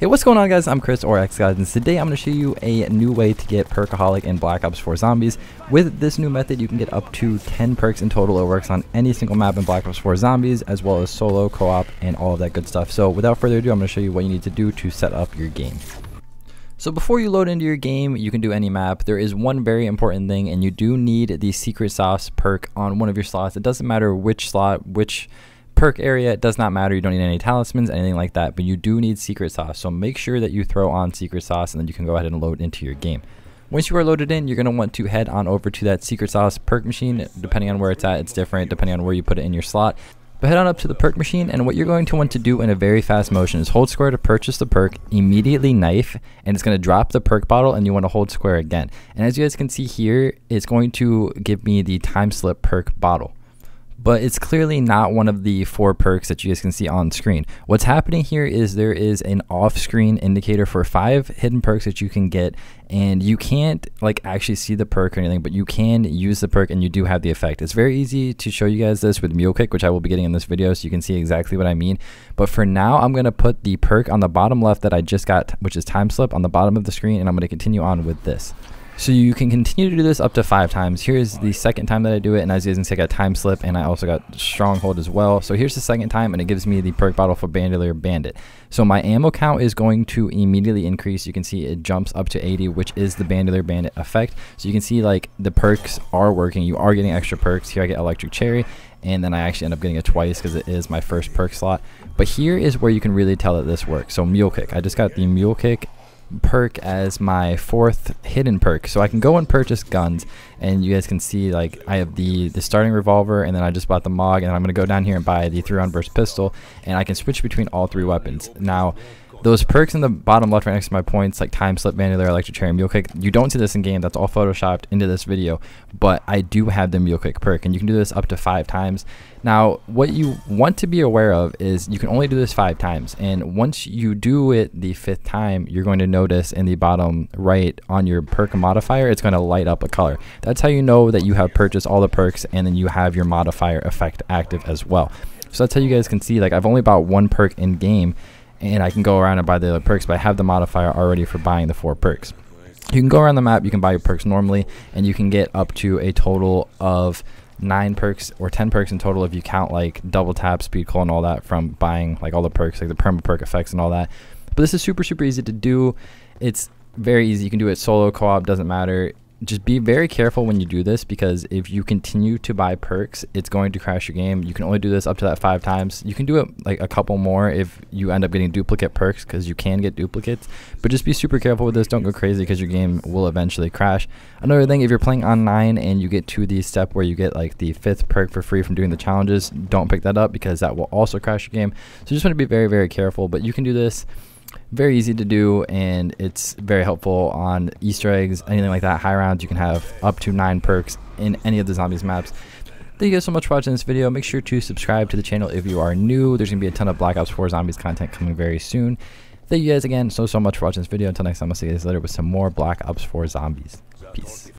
Hey, what's going on guys? I'm Chris or X and today I'm going to show you a new way to get Perkaholic in Black Ops 4 Zombies. With this new method, you can get up to 10 perks in total. It works on any single map in Black Ops 4 Zombies, as well as solo, co-op, and all of that good stuff. So without further ado, I'm going to show you what you need to do to set up your game. So before you load into your game, you can do any map. There is one very important thing, and you do need the Secret Sauce perk on one of your slots. It doesn't matter which slot, which perk area, it does not matter. You don't need any talismans, anything like that, but you do need secret sauce. So make sure that you throw on secret sauce and then you can go ahead and load into your game. Once you are loaded in, you're going to want to head on over to that secret sauce perk machine. Depending on where it's at, it's different depending on where you put it in your slot. But head on up to the perk machine and what you're going to want to do in a very fast motion is hold square to purchase the perk, immediately knife, and it's going to drop the perk bottle and you want to hold square again. And as you guys can see here, it's going to give me the time slip perk bottle but it's clearly not one of the four perks that you guys can see on screen. What's happening here is there is an off-screen indicator for five hidden perks that you can get and you can't like actually see the perk or anything, but you can use the perk and you do have the effect. It's very easy to show you guys this with Mule Kick, which I will be getting in this video so you can see exactly what I mean. But for now, I'm to put the perk on the bottom left that I just got, which is Time Slip on the bottom of the screen, and I'm to continue on with this. So you can continue to do this up to five times. Here's the second time that I do it, and as you can see, I got Time Slip, and I also got Stronghold as well. So here's the second time, and it gives me the perk bottle for Bandolier Bandit. So my ammo count is going to immediately increase. You can see it jumps up to 80, which is the Bandolier Bandit effect. So you can see like the perks are working. You are getting extra perks. Here I get Electric Cherry, and then I actually end up getting it twice because it is my first perk slot. But here is where you can really tell that this works. So Mule Kick. I just got the Mule Kick perk as my fourth hidden perk. So I can go and purchase guns and you guys can see like I have the the starting revolver and then I just bought the MOG and I'm gonna go down here and buy the three round burst pistol and I can switch between all three weapons. Now those perks in the bottom left right next to my points like time slip bandolier electric cherry mule kick you don't see this in game. That's all photoshopped into this video. But i do have the mule kick perk and you can do this up to five times. Now what you want to be aware of is you can only do this five times. And once you do it the fifth time you're going to notice in the bottom right on your perk modifier it's going to light up a color. That's how you know that you have purchased all the perks and then you have your modifier effect active as well. So that's how you guys can see like i've only bought one perk in game and I can go around and buy the other perks, but I have the modifier already for buying the four perks. You can go around the map, you can buy your perks normally, and you can get up to a total of nine perks or 10 perks in total if you count like double tap, speed cola, and all that from buying like all the perks, like the perma perk effects and all that. But this is super, super easy to do. It's very easy. You can do it solo, co op, doesn't matter just be very careful when you do this because if you continue to buy perks, it's going to crash your game. You can only do this up to that five times. You can do it like a couple more if you end up getting duplicate perks because you can get duplicates. But just be super careful with this. Don't go crazy because your game will eventually crash. Another thing, if you're playing on 9 and you get to the step where you get like the fifth perk for free from doing the challenges, don't pick that up because that will also crash your game. So just want to be very, very careful. But you can do this very easy to do and it's very helpful on easter eggs anything like that. High rounds you can have up to nine perks in any of the zombies maps. Thank you guys so much for watching this video. Make sure to subscribe to the channel if you are new. There's gonna be a ton of black ops 4 zombies content coming very soon. Thank you guys again so so much for watching this video. Until next time i'll see you guys later with some more black ops 4 zombies. Peace